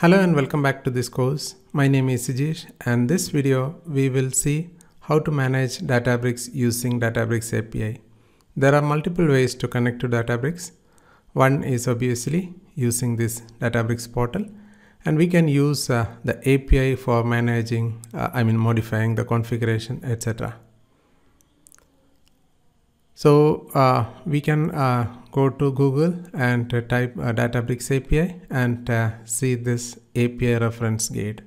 Hello and welcome back to this course. My name is Sijesh and this video we will see how to manage Databricks using Databricks API. There are multiple ways to connect to Databricks. One is obviously using this Databricks portal and we can use uh, the API for managing, uh, I mean modifying the configuration etc. So uh, we can uh, go to Google and uh, type uh, Databricks API and uh, see this API reference guide.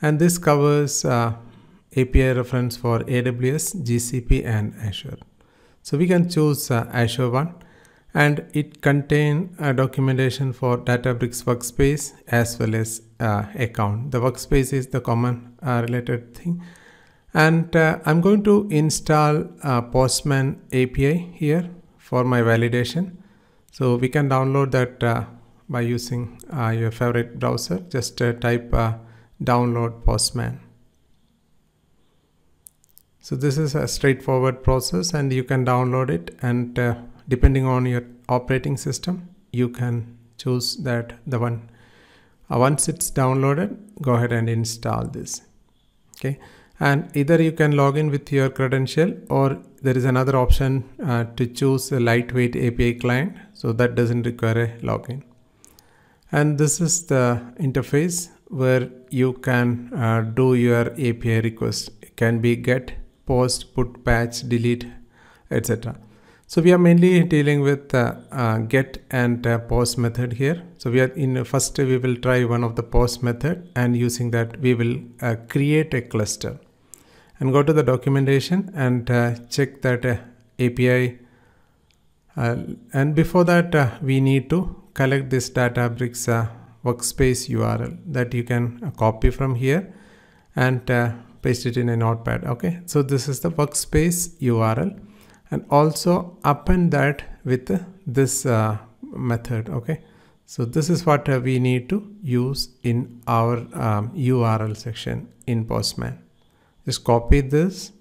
And this covers uh, API reference for AWS, GCP and Azure. So we can choose Azure one and it contain a documentation for Databricks workspace as well as account. The workspace is the common related thing and uh, I'm going to install uh, Postman API here for my validation. So we can download that uh, by using uh, your favorite browser. Just uh, type uh, download Postman. So this is a straightforward process and you can download it and depending on your operating system, you can choose that the one. once it's downloaded, go ahead and install this. Okay and either you can log in with your credential or there is another option uh, to choose a lightweight API client. So that doesn't require a login. And this is the interface where you can uh, do your API request. It can be get post put patch delete etc so we are mainly dealing with uh, uh, get and uh, post method here. So we are in first we will try one of the post method and using that we will uh, create a cluster and go to the documentation and uh, check that uh, API uh, and before that we need to collect this Databricks workspace URL that you can copy from here and paste it in a notepad okay? So this is the workspace URL and also append that with this uh, method okay? So this is what uh, we need to use in our um, URL section in Postman just copy this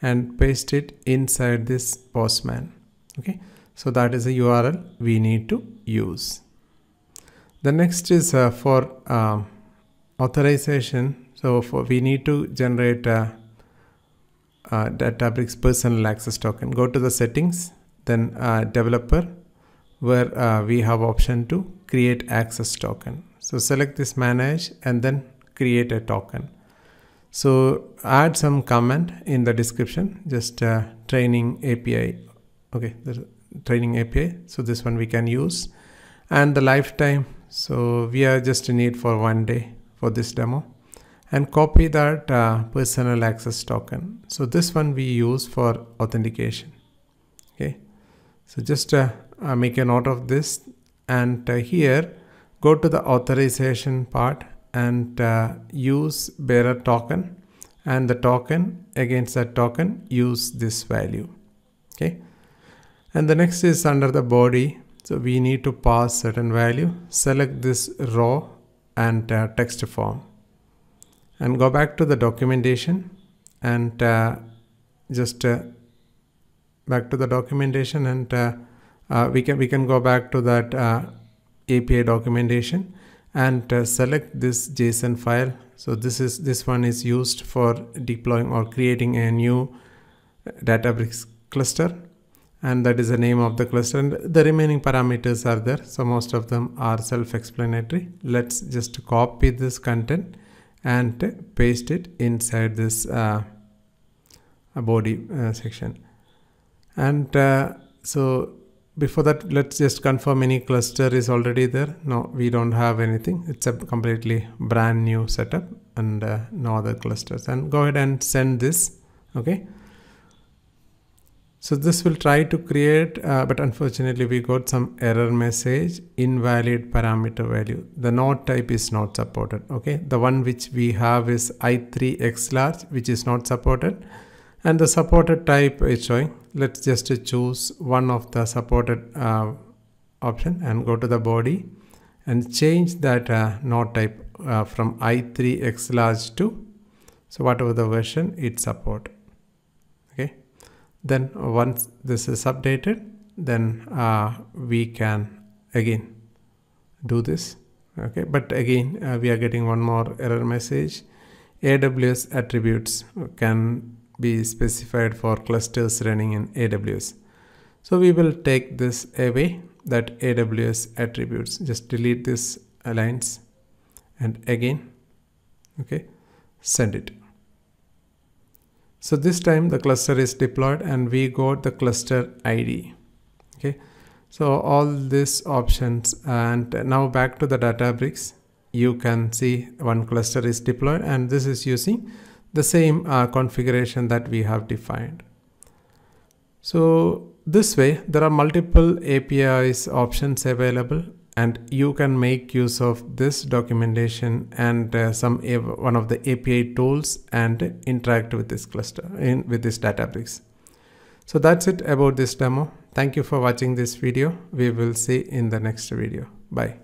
and paste it inside this postman okay? So that is a url we need to use. The next is uh, for um, authorization. So for, we need to generate a, a databricks personal access token. Go to the settings then uh, developer where uh, we have option to create access token. So select this manage and then create a token so add some comment in the description, just uh, training API. Okay, the training API. So this one we can use and the lifetime. So we are just in need for one day for this demo and copy that uh, personal access token. So this one we use for authentication. Okay. So just uh, uh make a note of this and uh, here go to the authorization part and uh, use bearer token and the token against that token use this value okay? And the next is under the body so we need to pass certain value select this row and uh, text form. And go back to the documentation and uh, just uh, back to the documentation and uh, uh, we can we can go back to that API documentation and uh, select this JSON file. So this is this one is used for deploying or creating a new Databricks cluster. And that is the name of the cluster. And the remaining parameters are there. So most of them are self-explanatory. Let's just copy this content and paste it inside this uh, body uh, section. And uh, so before that let's just confirm any cluster is already there. No we don't have anything it's a completely brand new setup and uh, no other clusters. And go ahead and send this okay? So this will try to create uh, but unfortunately we got some error message invalid parameter value. The node type is not supported okay? The one which we have is i3x large which is not supported and the supported type is showing. Let's just choose one of the supported uh, option and go to the body and change that uh, node type uh, from i3 x large to so whatever the version it support. Okay. Then once this is updated then uh, we can again do this. Okay. But again uh, we are getting one more error message. Aws attributes can be specified for clusters running in aws so we will take this away that aws attributes. Just delete this lines and again okay send it. So this time the cluster is deployed and we got the cluster id okay? So all these options and now back to the databricks you can see one cluster is deployed and this is using the same uh, configuration that we have defined so this way there are multiple apis options available and you can make use of this documentation and uh, some one of the api tools and interact with this cluster in with this databricks so that's it about this demo Thank you for watching this video. We will see in the next video. Bye.